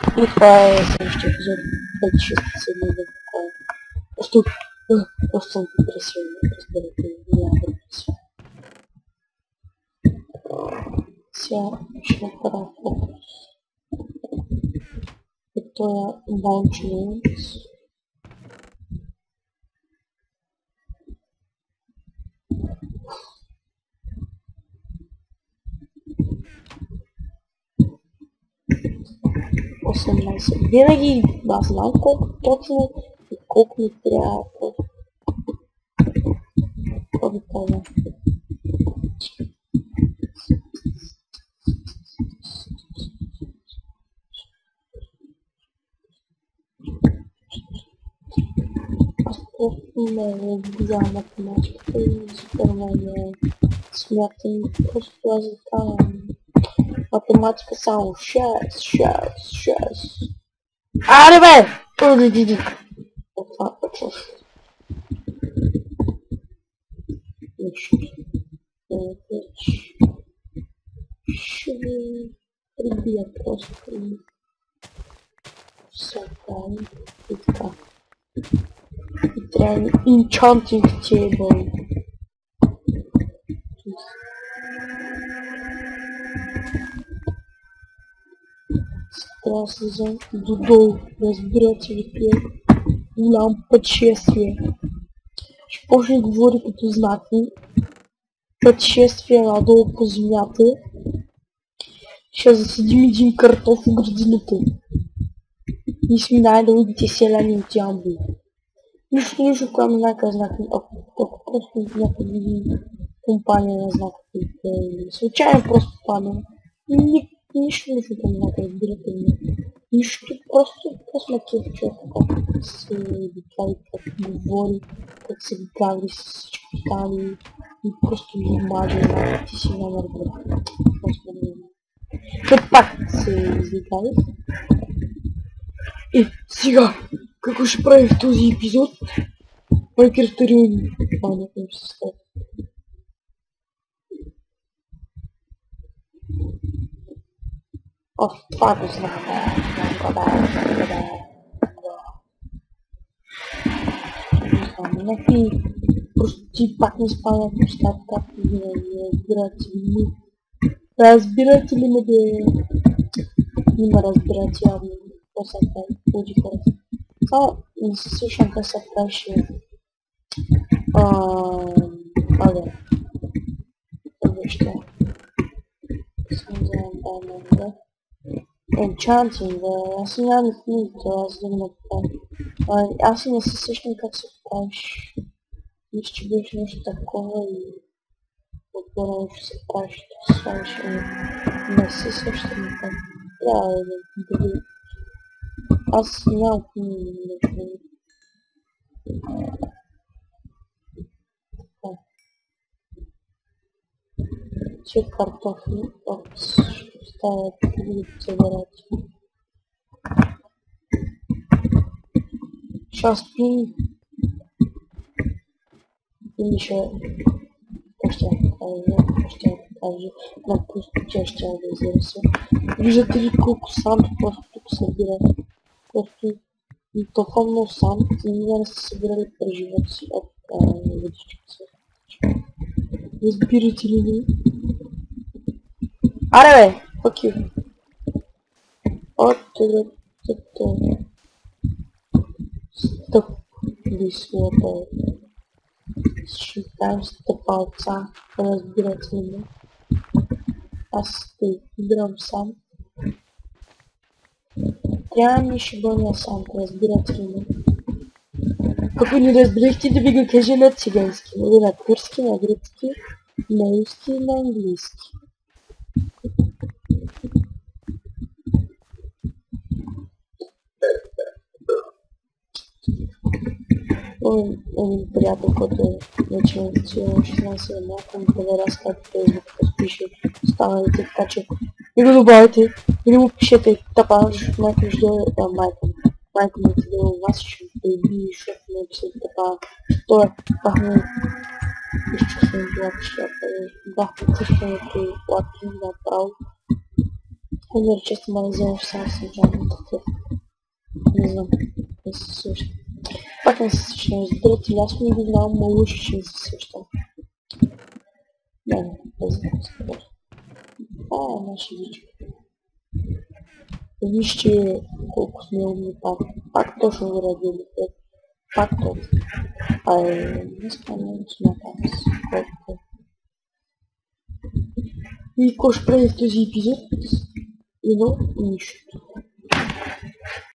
И по следующий эпизод почистится или такое. Просто, ну, просто он депрессивный, просто меня депрессивный. Все, еще пора. Это Bounce Names. 18. Винаги знам тот же и колко ми трябва. Какво ви кажа? не взял математику, и теперь просто така математика само 6, 6, 6. Аре бе! Оди, ди, ди. Това почваш. Нещо. Ще ви прибия просто. Сакай. И така. И трябва enchanting table. Трябва да слизам додолу, разбирате ли, това е голям пътешествие. Ще почне да говори като знаки. Пътешествие надолу по земята. Ще засадим един картоф в градината. И сме най-дългите селяни от Ямбул. Нищо, нищо, кой ми някакъв знак. Просто види компания на знаковите. Случайно просто падам. Нищо не там някъде, разбирате ли. Нищо, просто просто кеф човек, как се викали, как говори, как се викали с всички останали и просто ги мажа, ти си номер две. Просто не. Те пак се извикали. И сега, какво ще правим в този епизод? Майкер Тарион. Това ще се става. Oh, bagus banget. Самое фи. Просто пак не спала пустат, как разбирате ли мы. Разбирате ли мы, ме разбирате явно. Прави? Луди хората. Това не слушам как се правеше. Абе. Вижте. Съм за да Enchanting, аз нямам книга, аз да направя. Аз не се сещам как се правиш. Мисля, че беше нещо такова и отбора ще се правиш, да се слагаш не се сещам как. Трябва да видя. Аз нямам книга, нещо. Че картофи, опс ставят будут собирать. Сейчас пин. Пин еще покажу, почти покажу. На чаще. Виждате ли колко сам просто. Просто и толкова много сам, и ние не сте събирали през живота си от. Разбирате ли ви? Аре бе! Fuck you. What to the the stuff this water. Считаем стопалца разбирательно. Остыграм сам. Трябва ми ще бъда сам разбирателно. Ако не разберехте да ви го кажа на цигански, или на турски, на гръцки, на руски и на английски. Един приятел, който вече е 16 малко ми проверя с как фейсбук разпише останалите, така че и добавите, или му пишете тапа, защото майка ми ще дойде, а майка ми, майка ми ще дойде у вас, ще приеби, защото не пишете тапа, той е, бахме, изчувствам това, че бахме чувстването лапки направо. Наверное, честно, магазин сам сначала. Не знаю, если слышно. Как нас слышно? Избиратель ясно не знал, мы лучше, чем слышно. Да, сказать. А, наши дичь. Вище колко сме умни пак. Пак точно го радили. Пак точно. А не спомням, че направя с колко. И кош прави в този епизод? Едно нищо.